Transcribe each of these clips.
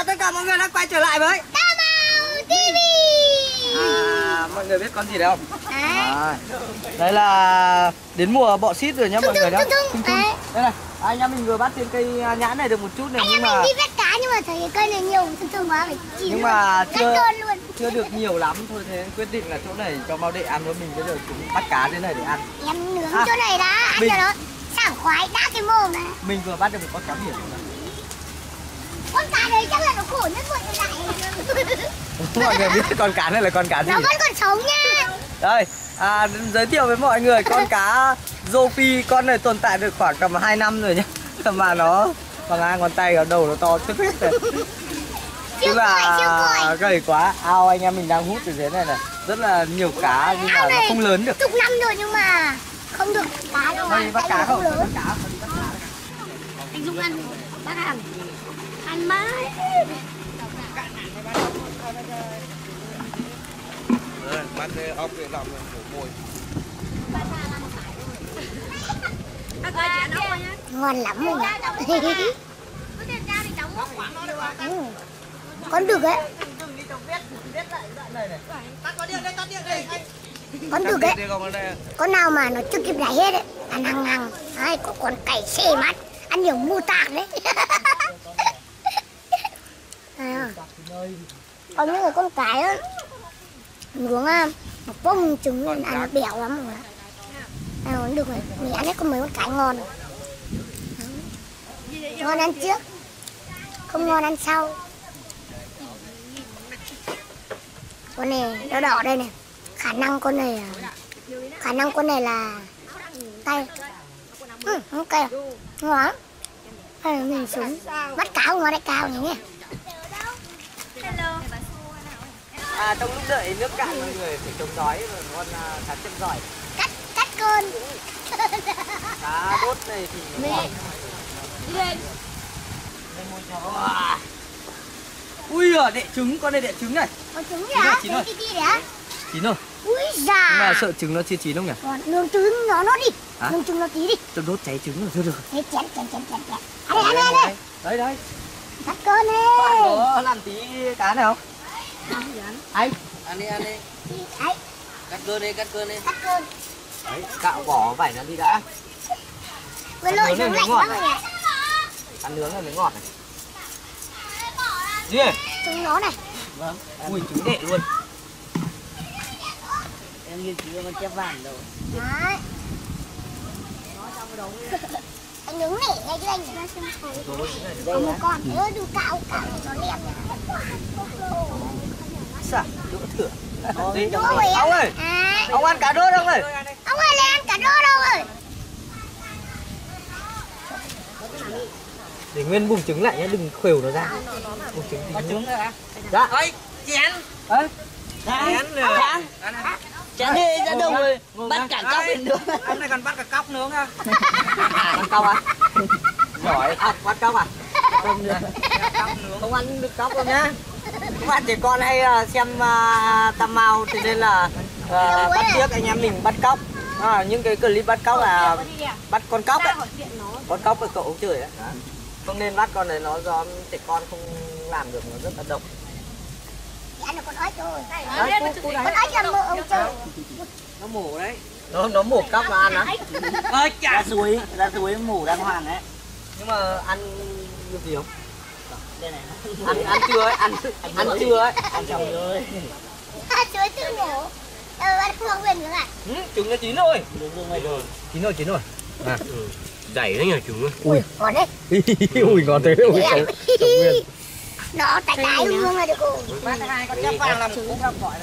chào tất cả mọi người đã quay trở lại với Tam Màu TV à, Mọi người biết con gì đấy không? Đấy. À, đây là đến mùa bọ xít rồi nhá mọi người nhá đấy. Đây này, anh em mình vừa bắt trên cây nhãn này được một chút này Anh nhưng em mà mình đi vét cá nhưng mà thấy cây này nhiều thường thường quá phải chịu nhưng mà chưa chưa được nhiều lắm thôi thế quyết định là chỗ này cho mau đệ ăn với mình bây giờ chúng bắt cá đến này để ăn Em nướng À, chỗ này đã Ăn mình- cho nó sảng khoái đã cái mồm này mình vừa bắt được một con cá biển rồi. Con cá đấy chắc là nó khổ nhất mọi người lại mọi người biết con cá này là con cá gì? Nó vẫn còn sống nha. Đây à, giới thiệu với mọi người con cá rô phi con này tồn tại được khoảng tầm 2 năm rồi nhá. Mà nó bằng hai ngón tay ở đầu nó to trước hết rồi. Tức là gầy quá. Ao anh em mình đang hút từ dưới này này. Rất là nhiều cá nhưng mà nó không lớn được. Chục năm rồi nhưng mà không được. Cá đâu đây bắt Tại cá vì không lớn. Bắt cá. Anh Dung ăn. Bác hàng Ăn mãi. Bắt ốc để làm mồi Ngon lắm rồi nhỉ? Ừ. Con đực ấy. Con đực ấy. Con nào mà nó chưa kịp đẩy hết ấy. Ăn hằng hằng. Đấy, có con cày xê mắt Ăn nhiều mù tạc đấy à. Có những cái con cái á. Nướng á Nó bông trứng lên ăn béo lắm rồi. À, con đực này Mình ăn hết có mấy con cái ngon Ngon ăn trước. Không ngon ăn sau. Con này đỏ đỏ đây này. Khả năng con này à, Khả năng con này là Tay. Ừ, cay Ngon. Hay là mình xuống. Bắt cá không ngon đấy cao nhỉ à trong lúc đợi nước cạn mọi người phải chống đói rồi con à, cá chân giỏi. Cắt, cắt cơn. Cá đốt này thì nó ngon. Lên. Ui giời đệ trứng con này đệ trứng này. Con trứng rồi, hả? chín rồi. á chín rồi Ui nhưng mà già sợ trứng nó chưa chín không nhỉ? Còn nướng trứng nó nó đi. Hả? Nướng trứng nó tí đi. Tôi đốt cháy trứng rồi thôi được. Thế chén chén chén chén chén. Đây đây đây đấy đấy. Cắt cơn đi. Bạn có làm tí cá này không anh ăn đi ăn đi. Đấy, cắt cơ đi cắt cơ đi. Cắt cơn. Đấy cạo vỏ vải nó đi đã. Với lội này lạnh ngon quá này. rồi nhỉ ăn nướng là mới ngọt này. Gì? Trứng nó này. Vâng ui trứng đệ luôn. Em nghiên cứu con chép vàng đâu Đấy. Anh nướng nẻ ngay chứ anh Có một con. Nữa đừng cạo cạo nó đẹp thửa đi Đỗ rồi em ông ơi. À, ông ăn cá đốt ông ơi Ông ơi lên ăn cả đô đâu rồi? Để nguyên bùng trứng lại nhé đừng khuều nó ra. Bùng trứng thì nướng dạ. Ơi chén ấy chén chén chén đi ra đồng rồi. Bắt cả cóc lên nữa Hôm nay còn bắt cả cóc nướng ha Ăn cóc à? Giỏi. À, bắt cóc à? Không được. Không ăn được cóc đâu nhá Các bạn trẻ con hay uh, xem uh, Tam Mao Thế nên là uh, bắt tiếc anh em mình bắt cóc. À, Những cái clip bắt cóc là bắt con cóc ấy Con cóc ở cậu trời ấy Không nên bắt con này nó do trẻ con không làm được nó rất là độc. Thì ăn được con ếch rồi. Con ếch là mơ ông trời nó mổ đấy. Nó, nó mổ cóc mà ăn á. Ơi chả suối ra suối mổ đàng hoàng đấy. Nhưng mà ăn được gì không? Đây này Ăn, ăn chưa ấy, ăn, ăn chưa ấy? Ăn xong rồi. À, chuối tự nổ Ờ, ăn không quên nữa à Ừ, trứng nó chín rồi. Đúng rồi mày. Rồi. Chín rồi chín rồi. À. dày đấy nhỉ chúng ui. Còn đấy. Ui ngon thế. Ui nguyên. Nó tại cái luôn rồi được rồi. Bác hai con chép vàng làm cũng không gọi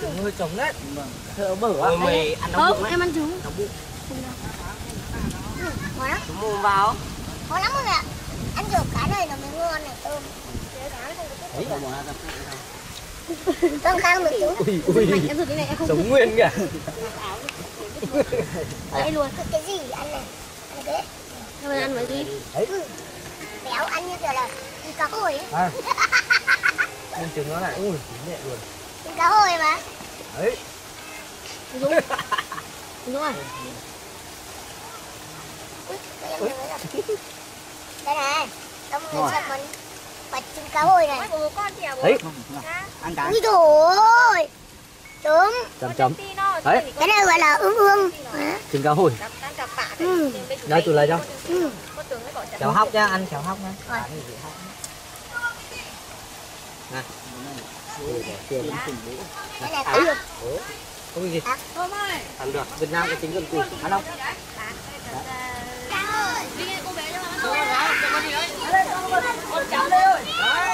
trứng hơi trống đấy. Thợ bở Ôi, mày ăn bụng em ăn trứng. Bụng. Ừ, ngon lắm. Chúng mua vào. Ngon lắm rồi ạ Ăn kiểu cá này nó mới ngon này tôm. Đấy bỏ ra Tôm khang được trứng ui ui. Em thử cái này em không sống nguyên kìa. Đây luôn. Cái gì ăn này? Ăn cái Thôi ăn với gì? đấy béo ăn như kiểu là cá hồi ấy. à. Nhân trứng nó lại. Ui nhẹ luôn. Cá hồi mà. Đấy. Đúng Đúng rồi Ui. đây này. Muốn Ngon. cho mình bạch trứng cá hồi này. Đấy ăn cá ui rồi chấm chấm. chấm đấy. cái này gọi là ương ương. trứng cá hồi. Ừ. đây tôi lấy cho. Ừ. chảo hóc nha ăn chảo hóc cái này phải được không có gì? Ăn được. Việt Nam có tính gần củ ăn không Hỏi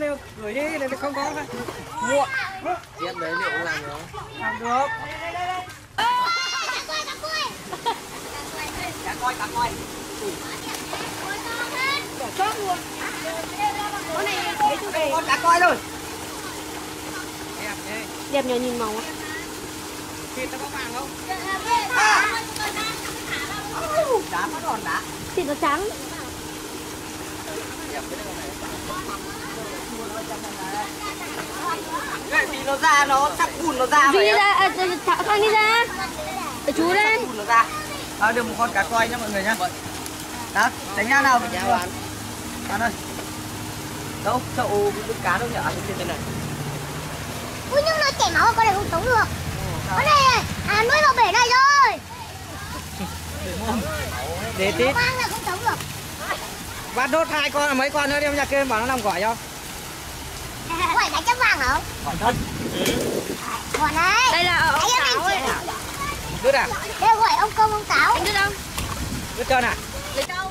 đem đi gửi đi để không có tiếp đấy liệu làm được không làm được. Cá coi cá coi con cá coi rồi đẹp thế Đẹp nhờ nhìn màu á. thịt nó có vàng không? Đá có đòn đá Thịt nó trắng. Vậy thì nó ra nó chắc bùn nó ra Duy vậy ra, à, thả thằng đi ra. Để chú đây. bùn nó ra. Đó được một con cá coi nha mọi người nhá. Đó đánh nhau nào. Bạn ơi. Đâu chậu đựng cá đâu nhỉ? À trên này. Ui nhưng nó chảy máu con này không sống được. Con này à nuôi vào bể này rồi để tí mang là không sống được. Bắt đốt hai con là mấy con nữa đem nhà kia bảo nó làm quả cho Quẩy đánh chấm vàng thân Quả này. Đây là ở ông Anh em cáo mình ấy. chỉ đứt à Đây gọi ông công ông cáo Anh biết không? đứt chân à? Lấy đâu?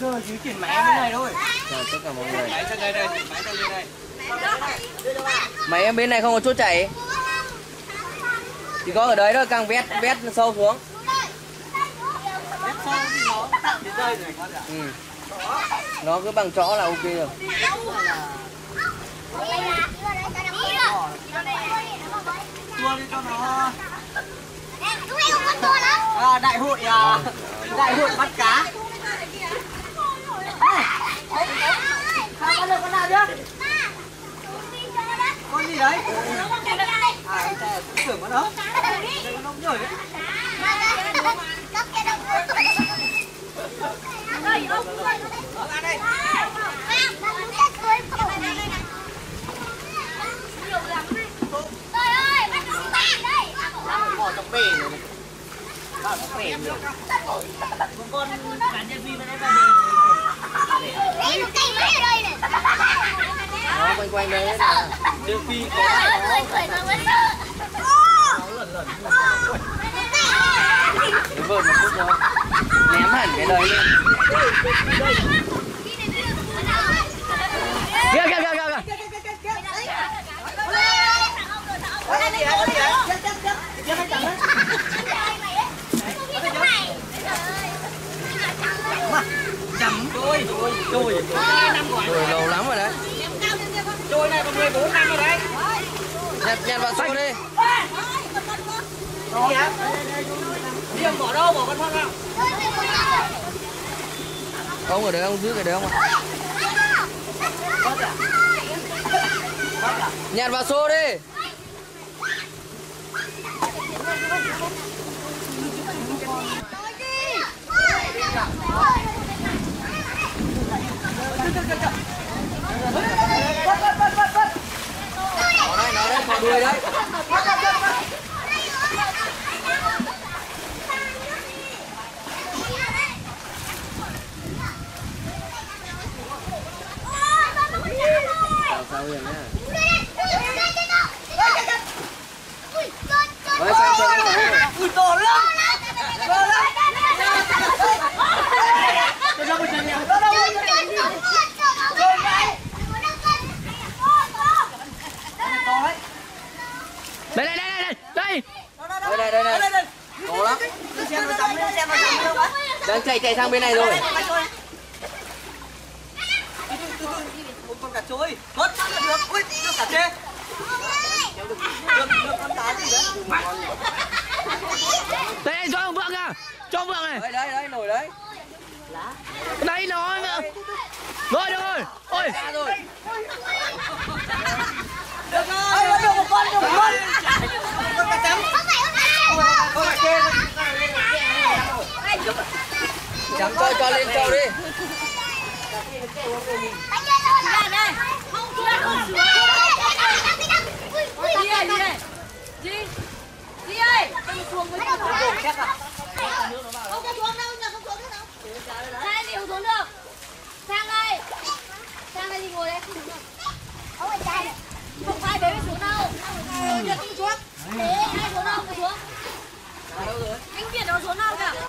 cơ chỉ chuyển máy bên này thôi. Chào tất cả mọi người. Máy sang đây đây máy sang đây đây. Máy em bên này không có chỗ chảy chỉ có ở đấy thôi càng vét vét sâu xuống. Biết sâu thì nó tặng đến đây rồi con ạ. Ừ. nó cứ bằng chõ là ok rồi tua đi cho nó à, đại hội à, đại hội bắt cá con được con nào chưa con gì đấy à tưởng ông rồi đấy bỏ trong bể này này bỏ trong bể được con cả nhân viên nó vào nó quanh quanh đấy là bể phi có Đúng rồi, một phút nữa. Ném hẳn cái đấy lên. Kìa, kìa, kìa, kìa Trôi, trôi, trôi Trôi lâu lắm rồi đấy. Trôi này còn 14 năm rồi đấy. Nhặt, nhặt vào sau đi. Rồi hả? Đi ông bỏ đâu, bỏ con phân đâu Ông ở đấy ông giữ cái đấy không ạ? Nhặt vào xô đi. Nó đây, nó đây, thò đuôi đấy. Sao sao liền nhá. Đấy, sang cho nó thấy rồi. Ui to lắm To lắm Đây đây đây đây đây. Đây này, đây này. To lắm. Xem nó tắm lên, xem nó tắm đâu á Đang chạy chạy sang bên này rồi. Một con cá trôi Mất là được Ui, được cả chê Được, được con cá gì đấy Đây đây cho ông vượng à. Cho ông vượng này. Đấy, đấy, nổi đấy. Đây nó. Rồi được rồi. Ôi. Được rồi được một con, được một con Con cá chấm chẳng cho cho lên trâu đi. Sang đi không xuống được. Sang đây. Sang đây thì ngồi đây không xuống được. Không phải bế xuống đâu. Được không xuống. để ai xuống đâu không xuống. Anh Việt nó xuống đâu kìa.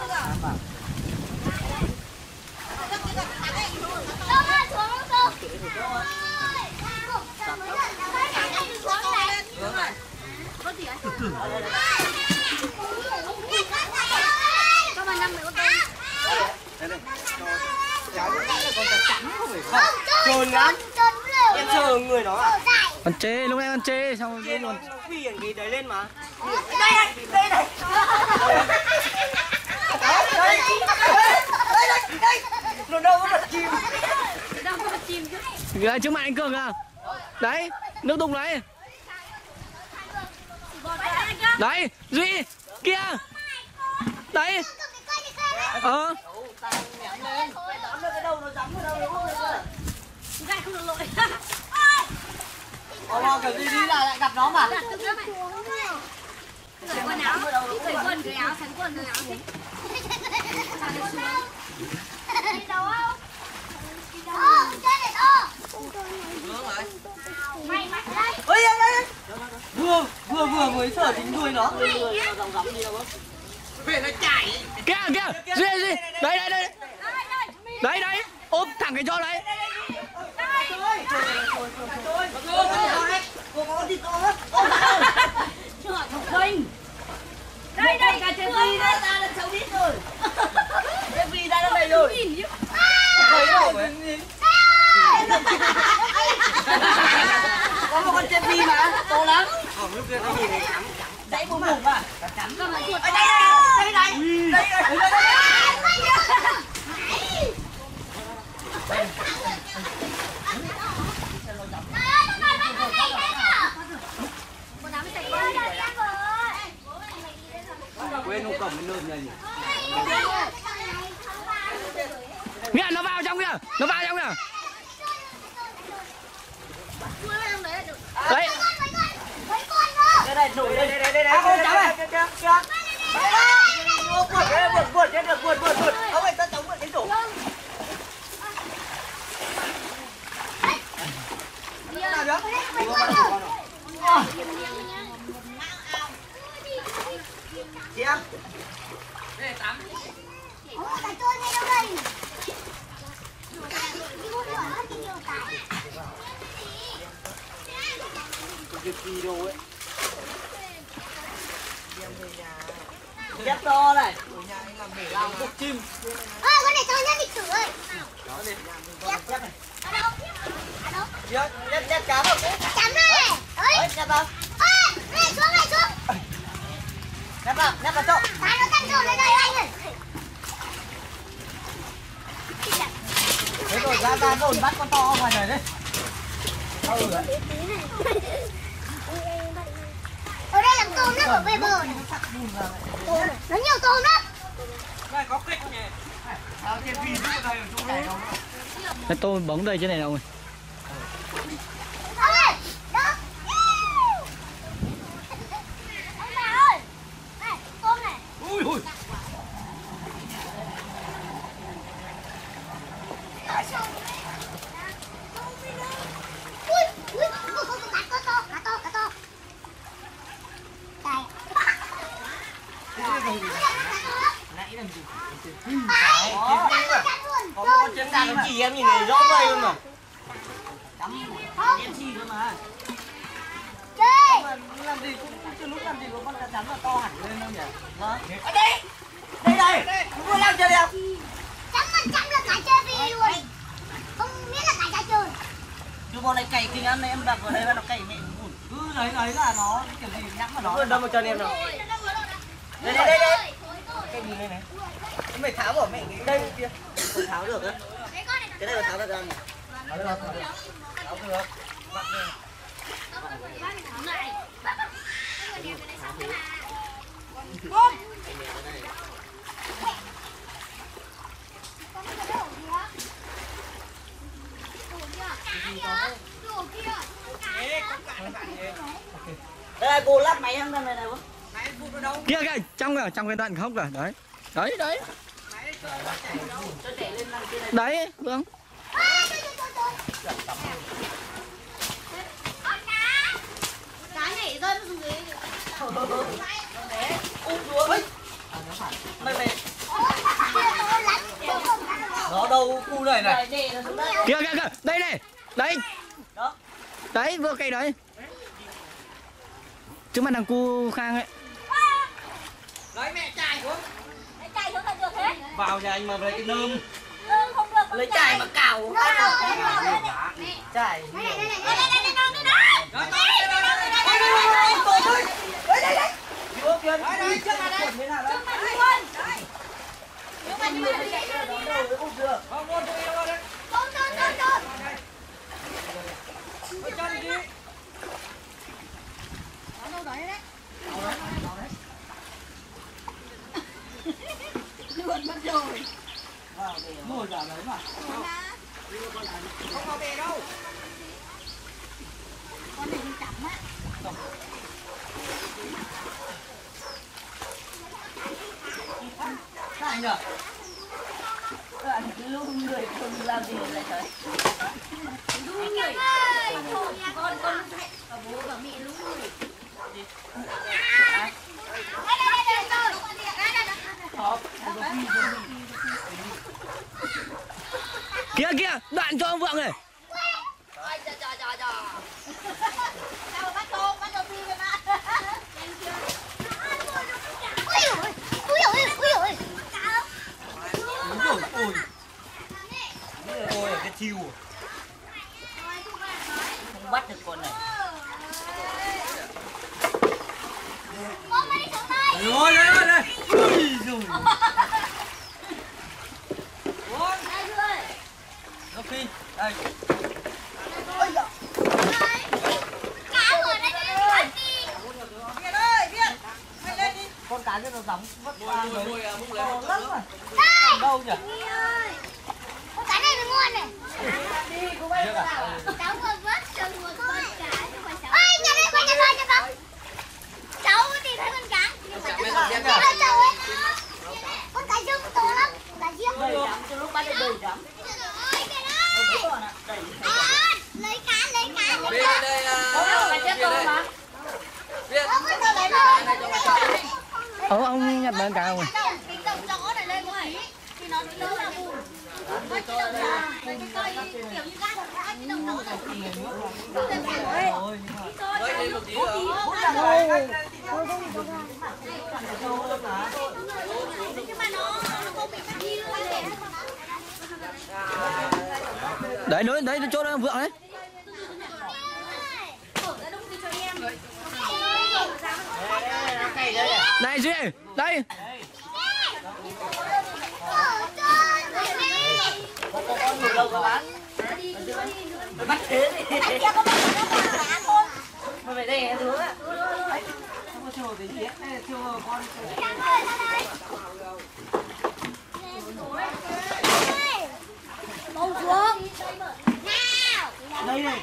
Đâu ra xuống không đâu. Xuống này. Có gì ấy? Các bạn năm mày có tên. Trồn lắm Em sờ người nó à Con chê lúc nãy con chê xong rồi luôn. phi cái đấy lên mà Đây này, đây này Đây, đây, đây, đây, đây Nó đâu có vật chim Đâu có chim chứ. Trước mặt anh Cường à. Đấy, nước đục đấy. Đấy, Duy, kia. Đấy. Ờ. Cái đầu nó dám ở đâu đúng không Ờ, kiểu gì đi là lại gặp nó mà Đặt tức lắm mày. Cởi quần áo, cởi quần, cởi áo, sắn quần, cởi áo. Đi đâu không? Mày mày đây. Ôi, đây, đây, đây Vừa, vừa, vừa mới sở chính đuôi nó Kia kia. Duy Duy. Đấy đấy đấy. Đấy đấy. Ôm thẳng cái cho đấy. Cô có con thịt to lắm Đây đây, cả chân đi đây. ra là cháu biết rồi. Em vì ra đây rồi? Có một con chê phi mà, to lắm. Lúc kia nó nhìn thấy trắng Dãy bụng bụng à đây đây đây đây đây đây đây Quần áo mới sạch quần. Quên này nhỉ? Nghĩa nó vào trong kìa. Nó vào trong kìa. Đấy. đây đây nổi đây đây đây đây đây con cháu này đây, đây, đây, Ô, buột cái buột buột cái được buột buột buột ông ơi ta chống buột cái chỗ nào đó chị em Cái kỳ đồ ấy. chép to này làm cục chim ơi con này to nhất lịch sử ơi đó đi chép này ở đâu ở đâu chép chép chép cá vào chấm này ơi đấy chép vào ơi này xuống này xuống chép vào chép vào chỗ Thả nó cắn trộn lên đây anh ơi thế rồi ra ra rồi bắt con to ngoài này đấy. Ở đây làm tôm lắm ở bên bờ này. Tôm này nó nhiều tôm lắm. Này có kích nhỉ? Cái tôi bóng đây trên này đâu rồi ông ơi đó ông bà ơi này tôm này ui ui ui ui ui cá to to cá to cá to đây nãy làm gì Ai? Có. Cắn luôn, cắn luôn. có con chân đàn chỉ em nhìn thấy rõ đây luôn mà. Chấm Không. em chi cơ mà. Chơi. mà làm gì cũng chưa lúc làm gì có con cá chấm là to hẳn lên đâu nhỉ? Vâng ở đây. Đây đây. Đúng rồi làm chưa đẹp Chấm phần trăm là cá chơi vì luôn. Không biết là cá chơi chơi. chứ bọn này cày kinh ăn này em đặt vào đây nó cày mẹ cứ lấy lấy là nó kiểu gì nhắc vào nó. Đâu mà chân em đâu đây đây đây đây. Cái gì đây này? Mày tháo bỏ mẹ cái đây kia. Không tháo được á cái này là tháo được không tháo được tháo được tháo được Vặn lên. đây cô lắp máy em đây này này không Kia kìa Trong kìa Trong cái đoạn khóc rồi, Đấy. Đấy đấy. Đấy mày nó đâu khu này này. Kia kìa kìa Đây này Đấy Đấy vừa cây đấy. Chứ mà thằng cu khang ấy. Lấy mẹ chài xuống Chạy xuống là được thế. Vào nhà anh mà lấy cái nơm Ừ, lấy chài mà cào Nó đỏ, nó đỏ đây này. chài Đây này, đây này, Đây, đây đây, này. đây, đây, đây, đây. Chưa kìa, đi trước này đây. Thế nào đó? Nhưng mà như vậy thì Đó đâu, cái út chưa? Không, con tôi đi đâu đây? Tôm, tôm, tôm, tôm. Ôi, chân đi. Vào để ngồi cả đấy mà. Không vào bể đâu. Sao anh nhỉ? Bạn lúc người không làm gì lại trời. con con và bố và mẹ lũ người. Đây, đây, đây, đây, rồi. Đây, đây, đây. Không. Kia kia Đoạn cho ông Vượng này Ôi, trời, trời, trời, trời. Sao bắt tôm, bắt đầu phi với bạn. Ui dồi, ui dồi, ui dồi. Đúng rồi, ôi. Cái chiêu. Không bắt được con này. Ôi, lên lên lên Ui. Ôi, Đây, Duy. nó phi. Đây. Cá ở đây đi, lên đi. Con cá cho nó giống vất vả rồi. Lắm rồi. Đây. Đâu nhỉ? Con cá này mới ngon này. Chưa. Cháu vừa vớt cho một con cá nhưng mà cháu. Ôi, nhà đây, quay nhà coi, nhà. Cháu tìm thấy con cá. Tìm thấy cháu. Con cá dương to lắm. Cá dương. Lúc bắt được đầy lắm lấy cá lấy cá lấy cá đây Ủa, ông nhập bạn cao rồi. Cái dòng đấy đấy đấy, chỗ đó vượng đấy này, duy, đây. bắt thế đi mà phải đây thứ á không có chờ cái gì hết con Bông xuống. Nào. đây này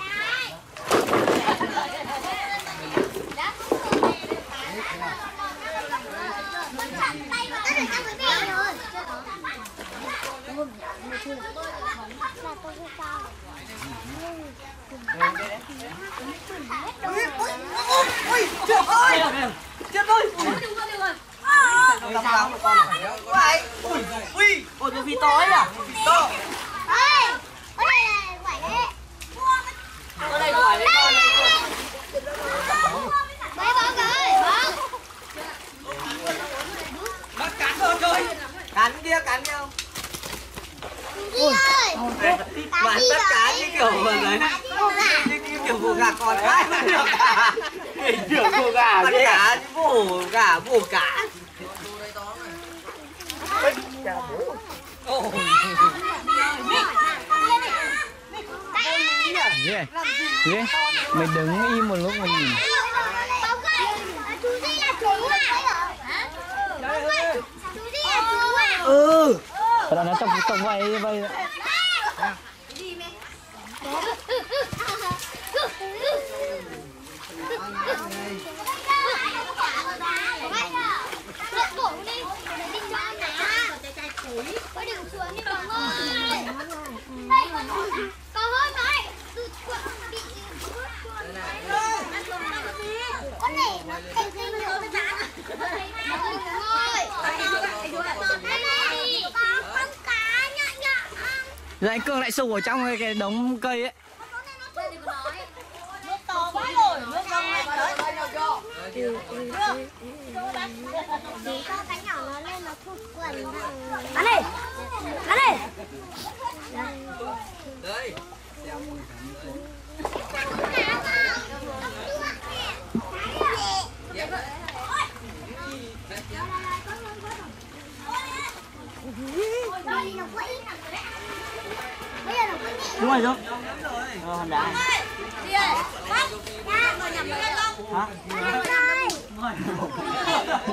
Tay mà có thể tăng cái gì rồi. ui trời ơi chết rồi tao tao con vậy ui ui ôi cái phi to ấy à phi to Ê, cái này là quả đấy. ở đây gọi đấy con này Mấy bóng rồi, bóng. bắt cắn rồi rồi cắn kia cắn nhau Đi ơi. bạn tất cả như kiểu vừa đấy. như như kiểu vụ gà con cái kiểu vụ gà tất cả như vụ gà vụ cả. Ôi, duy duy mày đứng im một lúc mà nhìn Bóng ơi, chú Di là chú à? Bóng ơi, chú Di là chú à? ừ Thật nó vậy vậy. Có đường xuống đi bóng ơi Có hơn nói Con này nó thành kinh nhiều Ôi Con rồi anh Cương lại sâu ở trong cái, cái đống cây ấy. Vì nhỏ nó lên nó thụt quần Ăn đi. Ăn đi. đây Bây giờ nó có nhẹ đúng rồi đúng ờ hòn đá Đi ơi. Bắt. Ra ngồi nhầm lên không? hả đây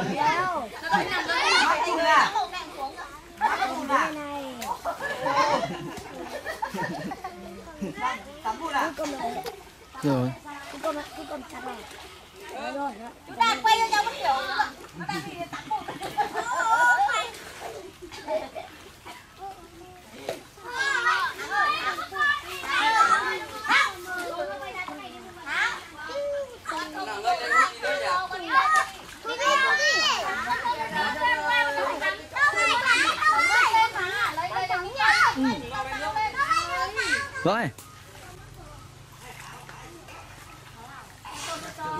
Đâu? Nó đợi nằm đấy. bắt cùng à bắt cùng à tắm luôn à rồi Chúng ta quay cho nhau một kiểu. Nó đang bị tắm một. Rồi.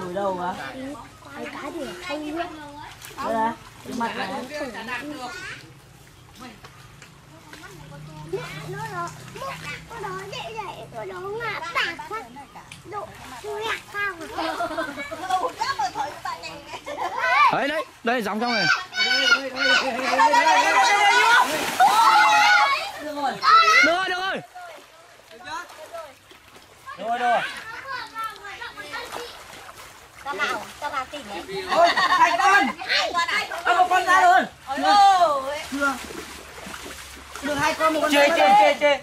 Lùi đâu hả? Cái cá thì không nước đây là mặt này nó nó nó đó dậy dậy nó đó ngã tạt phát độ nhạc cao đấy đấy đây. dòng trong này được rồi được rồi được rồi được rồi rồi cho nào cho vào tỉnh đấy ôi hai con Ơ, một con ra luôn chưa được hai con một con chê chê chê chê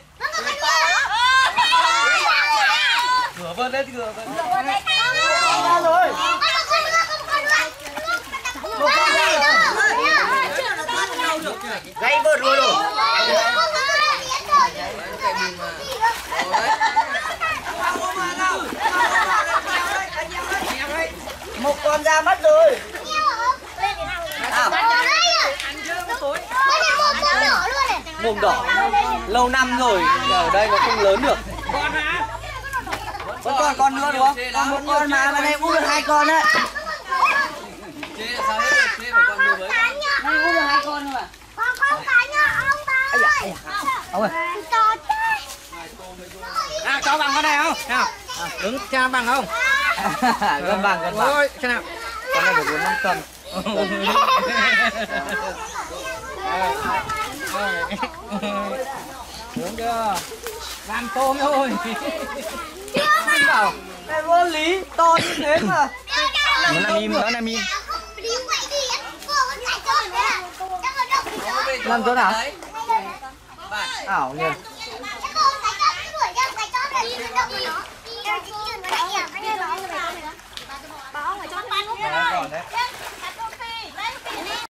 ngửa vươn lên ngửa vươn ra rồi một con ra rồi gây vượt rồi rồi một con ra mất rồi. Nào. Mồm đỏ lâu năm rồi ở đây nó không lớn được. Vẫn còn con nữa đúng không? Còn một con mà mà này cũng được hai con đấy sao hết được, con này hai con. Thôi mà Con con cá nhỏ ông ba ơi. ông ơi. Trò chơi. đứng cha bằng không gần bằng gần bằng. Ôi xem nào? Con này phải bốn năm cân. Đúng chưa? Làm tôm thôi. Bảo cái vô lý to như thế mà. Nó làm im nó làm im. làm chỗ nào? Ảo nhỉ